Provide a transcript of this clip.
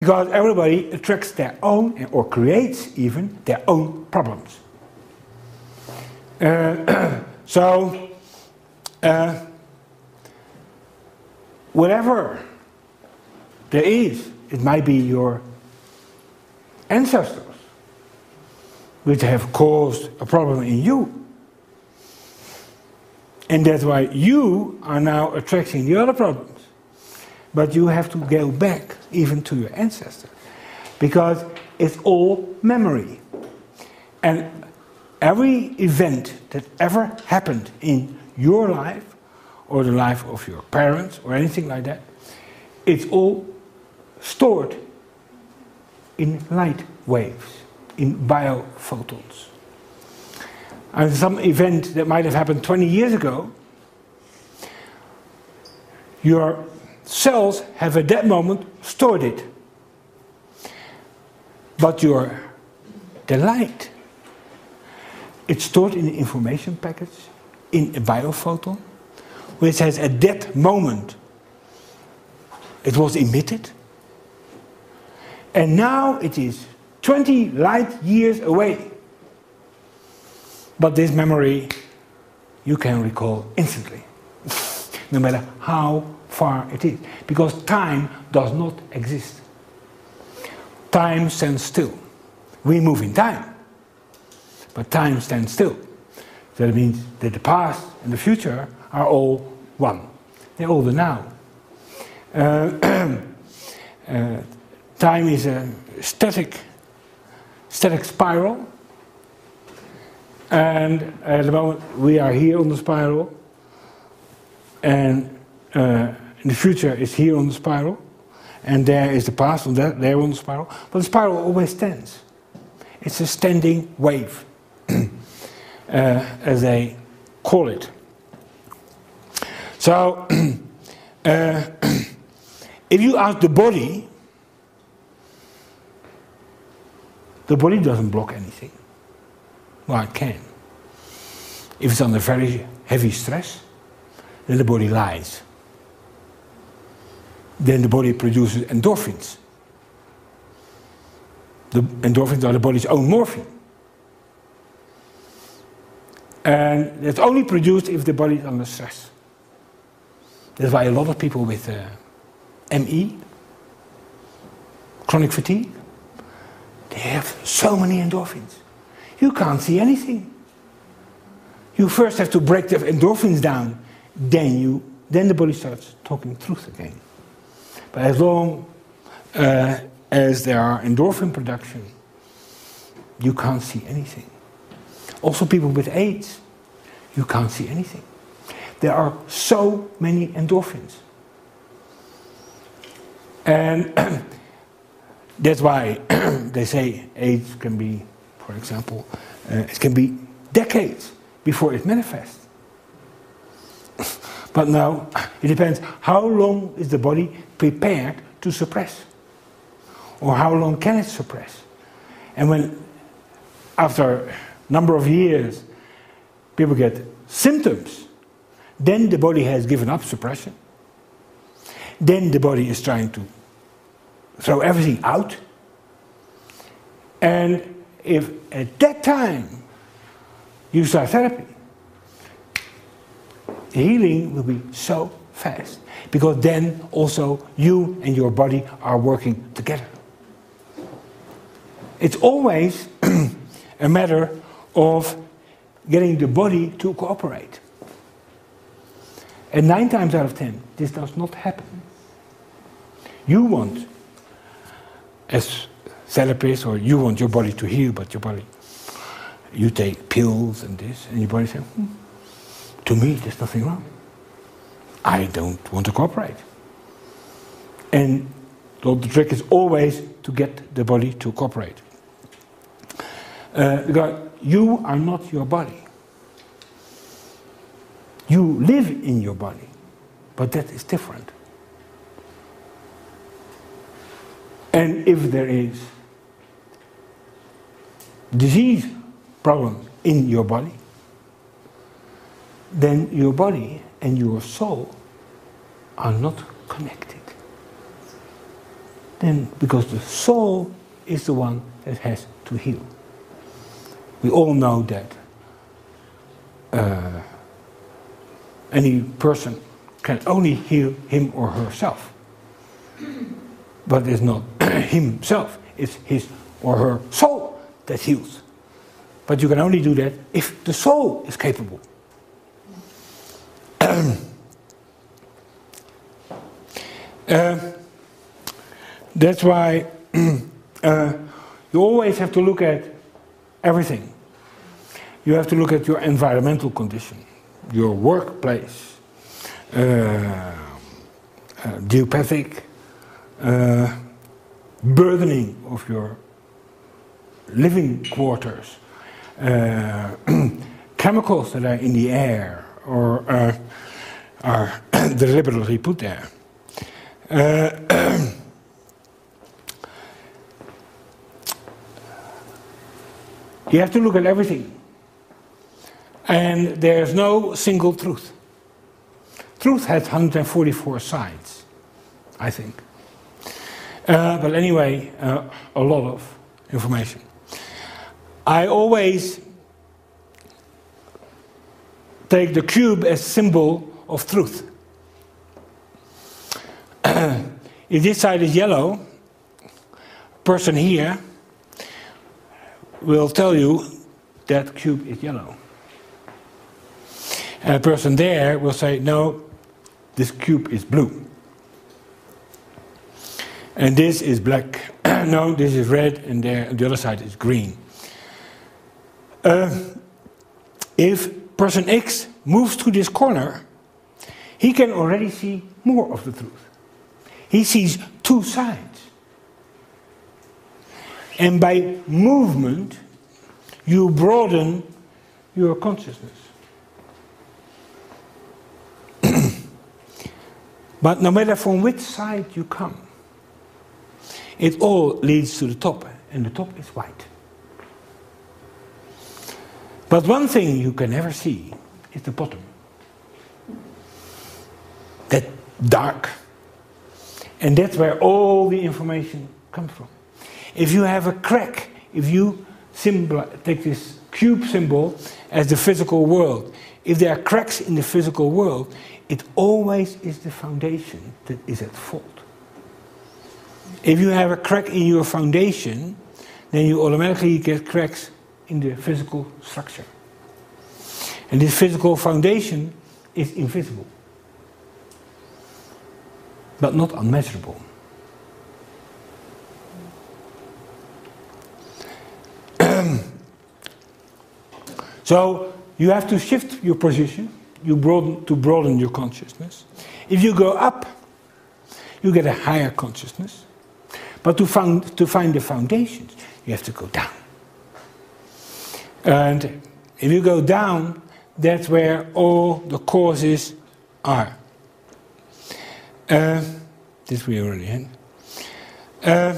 Because everybody attracts their own, or creates even, their own problems. Uh, so, uh, whatever there is, it might be your ancestors which have caused a problem in you. And that's why you are now attracting the other problems. But you have to go back even to your ancestors. Because it's all memory. And every event that ever happened in your life, or the life of your parents, or anything like that, it's all stored in light waves, in biophotons. And some event that might have happened 20 years ago, your cells have at that moment stored it. But your the light, it's stored in an information package, in a biophoton, which has at that moment it was emitted. And now it is 20 light years away. But this memory you can recall instantly, no matter how far it is, because time does not exist. Time stands still. We move in time, but time stands still. That means that the past and the future are all one. They're all the now. Uh, uh, time is a static, static spiral, and at the moment we are here on the spiral, and uh, the future is here on the spiral, and there is the past on that, there on the spiral. But the spiral always stands. It's a standing wave, uh, as they call it. So, uh, if you ask the body, the body doesn't block anything. Well, it can. If it's under very heavy stress, then the body lies. Then the body produces endorphins. The endorphins are the body's own morphine. And it's only produced if the body is under stress. That's why a lot of people with uh, ME, chronic fatigue, they have so many endorphins. You can't see anything. You first have to break the endorphins down, then you then the body starts talking truth again. But as long uh, as there are endorphin production, you can't see anything. Also, people with AIDS, you can't see anything. There are so many endorphins. And that's why they say AIDS can be, for example, uh, it can be decades before it manifests. but now it depends how long is the body prepared to suppress, or how long can it suppress. And when, after a number of years, people get symptoms, then the body has given up suppression. Then the body is trying to throw everything out. And if at that time you start therapy, healing will be so fast because then also you and your body are working together. It's always a matter of getting the body to cooperate. And nine times out of ten, this does not happen. You want, as therapists, or you want your body to heal, but your body, you take pills and this, and your body says, hmm, to me, there's nothing wrong. I don't want to cooperate. And the trick is always to get the body to cooperate. Uh, because you are not your body. You live in your body, but that is different. And if there is disease problem in your body, then your body and your soul are not connected. then because the soul is the one that has to heal. We all know that uh, any person can only heal him or herself. But it's not himself, it's his or her soul that heals. But you can only do that if the soul is capable. uh, that's why uh, you always have to look at everything. You have to look at your environmental condition, your workplace, uh, uh, geopathic uh, burdening of your living quarters, uh, chemicals that are in the air or uh, are deliberately put there. You have to look at everything. And there's no single truth. Truth has 144 sides, I think. Uh, but anyway, uh, a lot of information. I always take the cube as symbol of truth. if this side is yellow, person here will tell you that cube is yellow. And a person there will say, no, this cube is blue. And this is black. no, this is red, and there, the other side is green. Uh, if person X moves to this corner, he can already see more of the truth. He sees two sides. And by movement, you broaden your consciousness. but no matter from which side you come, it all leads to the top, and the top is white. But one thing you can never see is the bottom. That dark. And that's where all the information comes from. If you have a crack, if you symbol, take this cube symbol as the physical world, if there are cracks in the physical world, it always is the foundation that is at fault. If you have a crack in your foundation, then you automatically get cracks in the physical structure. And this physical foundation is invisible, but not unmeasurable. So you have to shift your position you broaden, to broaden your consciousness. If you go up, you get a higher consciousness. But to find, to find the foundations, you have to go down. And if you go down, that's where all the causes are. Uh, this we already had. Uh,